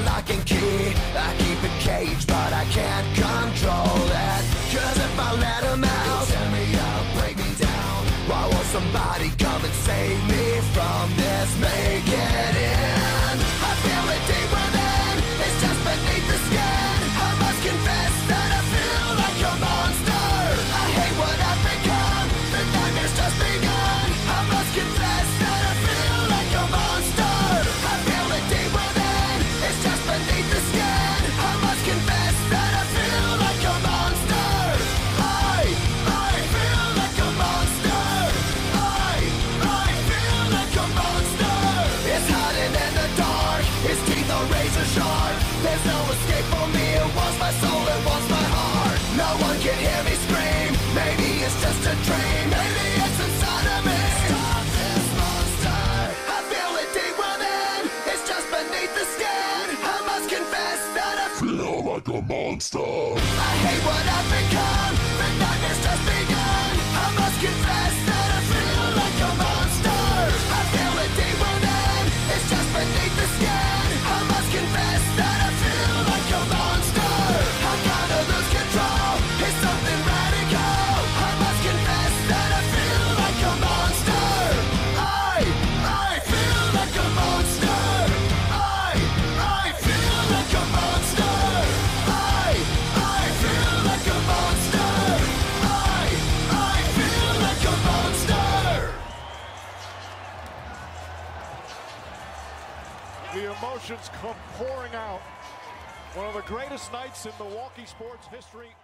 like for me. It was my soul, it was my heart. No one can hear me scream. Maybe it's just a dream. Maybe it's inside of me. Stop this monster. I feel it deep within. It's just beneath the skin. I must confess that I feel like a monster. emotions come pouring out. One of the greatest nights in Milwaukee sports history.